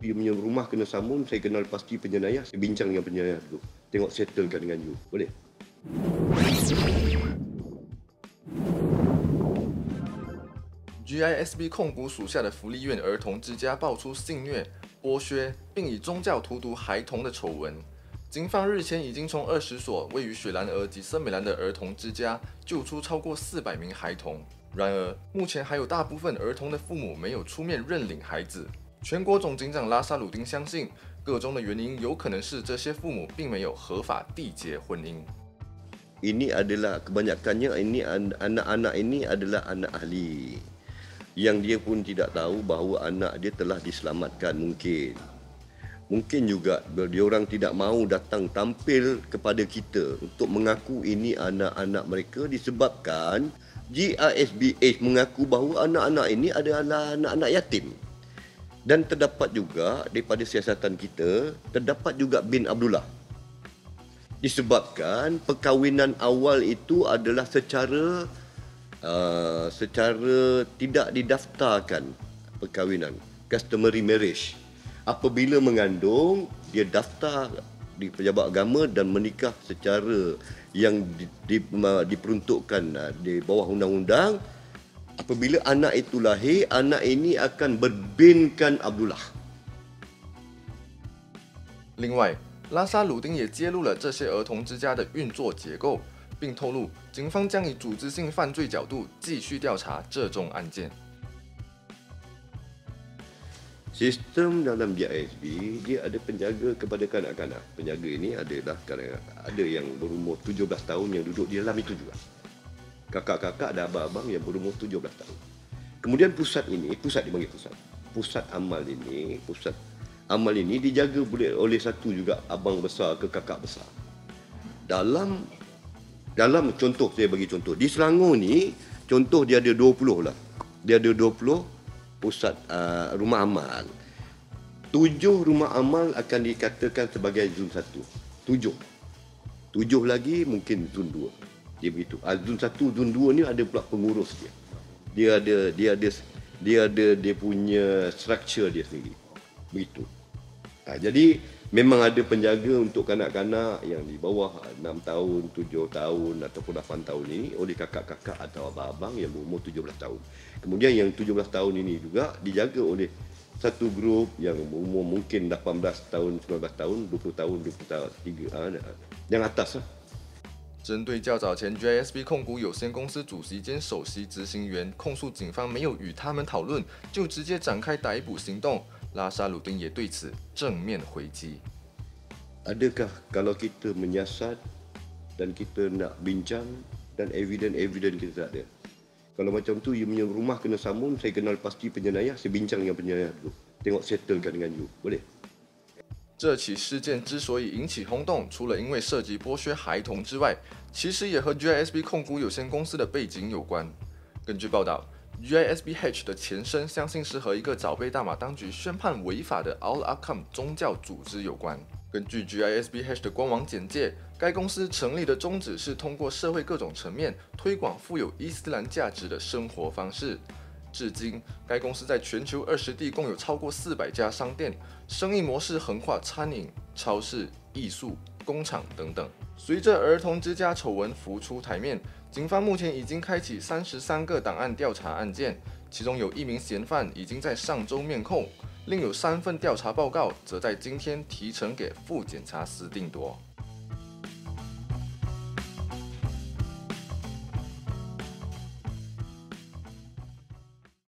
Dia punya rumah kena sambung, saya kenal pasti penjenayah. Saya bincang dengan penjenayah dulu. Tengok settlekan dengan you. Boleh?，GISB 控股属下的福利院儿童之家爆出性虐、剥削，并以宗教荼毒孩童的丑闻。警方日前已经从二十所位于雪兰莪及森美兰的儿童之家救出超过四百名孩童。然而，目前还有大部分儿童的父母没有出面认领孩子。全国总警长拉萨鲁丁相信，个中的原因有可能是这些父母并没有合法缔结婚姻。Ini adalah kebanyakannya ini anak-anak ini adalah anak ahli yang dia pun tidak tahu bahawa anak dia telah diselamatkan mungkin. Mungkin juga dia orang tidak mahu datang tampil kepada kita untuk mengaku ini anak-anak mereka disebabkan GISBH mengaku bahawa anak-anak ini adalah anak-anak yatim. Dan terdapat juga daripada siasatan kita, terdapat juga bin Abdullah. Disebabkan perkahwinan awal itu adalah secara uh, secara tidak didaftarkan perkahwinan, customary marriage. Apabila mengandung, dia daftar di pejabat agama dan menikah secara yang di, di, diperuntukkan uh, di bawah undang-undang apabila anak itu lahir, anak ini akan berbinkan Abdullah. 另外，拉萨鲁丁也揭露了这些儿童之家的运作结构，并透露警方将以组织性犯罪角度继续调查这宗案件。Sistem dalam JSB dia ada penjaga kepada kanak-kanak. Penjaga ini adalah ada yang berumur 17 tahun yang duduk di dalam itu juga kakak-kakak dan abang-abang yang berumur 17 tahun. Kemudian pusat ini, pusat dipanggil pusat. Pusat amal ini, pusat amal ini dijaga oleh satu juga abang besar ke kakak besar. Dalam dalam contoh saya bagi contoh di Selangor ni contoh dia ada 20 lah. Dia ada 20 pusat uh, rumah amal. Tujuh rumah amal akan dikatakan sebagai zon satu. Tujuh. Tujuh lagi mungkin zon dua dia begitu. Ah, zon 1, zon 2 ni ada pula pengurus dia. Dia ada dia ada dia ada dia punya structure dia sendiri. Begitu. Ha, jadi memang ada penjaga untuk kanak-kanak yang di bawah 6 tahun, 7 tahun ataupun 8 tahun ini oleh kakak-kakak atau abang-abang yang berumur 17 tahun. Kemudian yang 17 tahun ini juga dijaga oleh satu grup yang umur mungkin 18 tahun, 19 tahun, 20 tahun, 20 tahun, 3 yang atas lah. 针对较早前 JSB 控股有限公司主席兼首席执行员控诉警方没有与他们讨论，就直接展开逮捕行动，拉沙鲁丁也对此正面回击。Adakah kalau kita menyiasat dan kita nak bincang dan evidence-evidence kita tak ada? Kalau macam tu, you punya rumah kena sambung, saya kenal pasti penjenayah, saya bincang dengan penjenayah dulu. Tengok settlekan dengan you. Boleh? 这起事件之所以引起轰动，除了因为涉及剥削孩童之外，其实也和 GISB 控股有限公司的背景有关。根据报道，GISBH 的前身相信是和一个早被大马当局宣判违法的 Al Aqam 宗教组织有关。根据 GISBH 的官网简介，该公司成立的宗旨是通过社会各种层面推广富有伊斯兰价值的生活方式。至今，该公司在全球二十地共有超过四百家商店，生意模式横跨餐饮、超市、艺术、工厂等等。随着儿童之家丑闻浮出台面，警方目前已经开启三十三个档案调查案件，其中有一名嫌犯已经在上周面控，另有三份调查报告则在今天提呈给副检察司定夺。